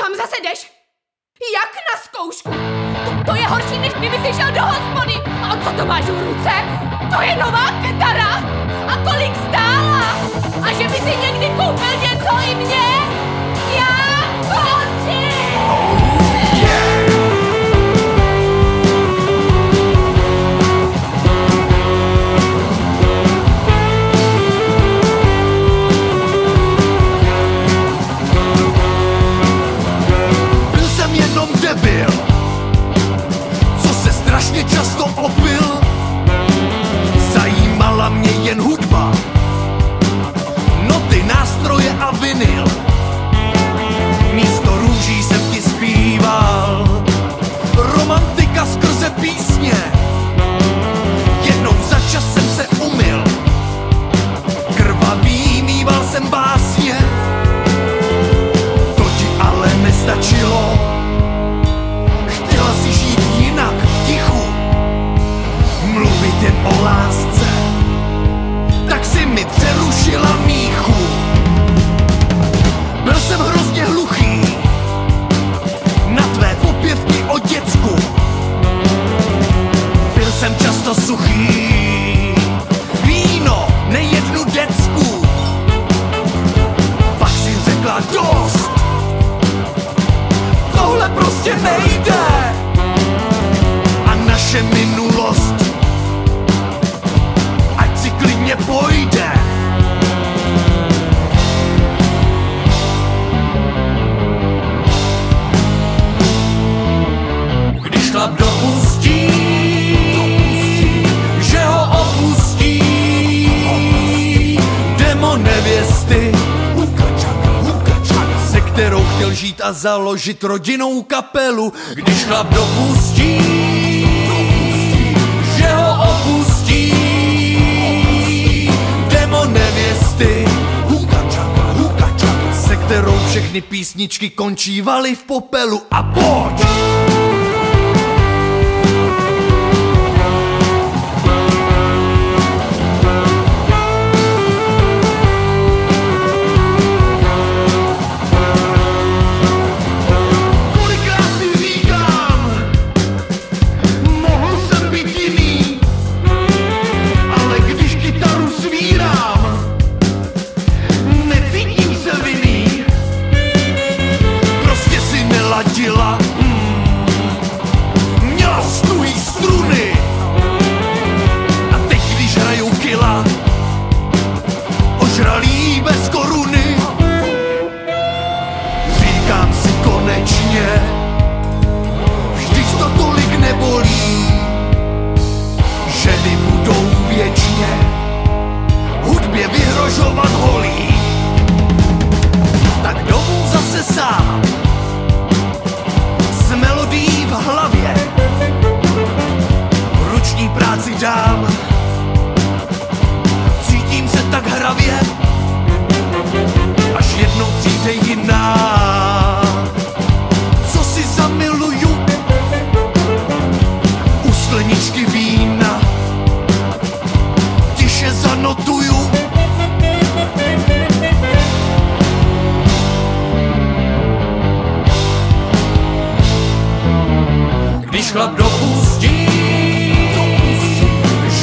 Kam zase jdeš? Jak na zkoušku? To, to je horší, než kdyby si šel do hospody. A co to máš v ruce? To je nová kytara. A kolik stála? Naše minulost Ať si klidně pojde. Když chlap dopustí Že ho opustí Demon nevěsty se kterou chtěl žít a založit rodinnou kapelu, když chlap dopustí, všechny písničky končívaly v popelu a pojď! Vyhrožovat holí. Tak domů zase sám, Chlap dopustí,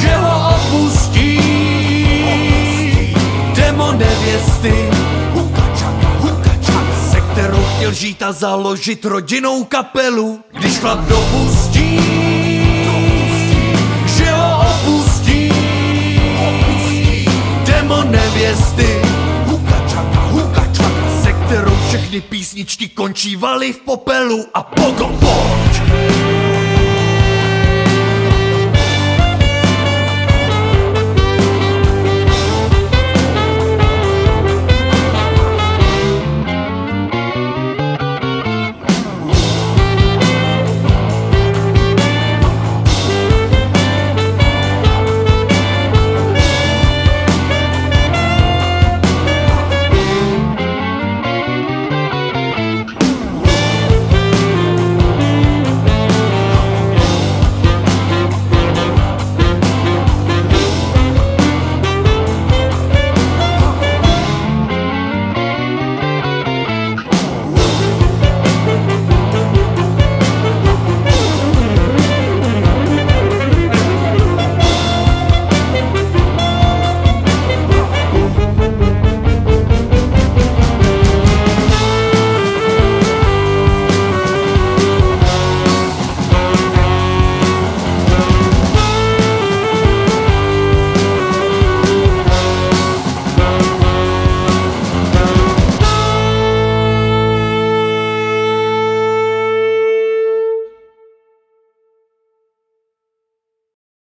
že ho opustí, demon nevěsty, se kterou chtěl žít a založit rodinnou kapelu. Když chlap dopustí, že ho opustí, demon nevěsty, se kterou všechny písničky končívaly v popelu a pogol pojď.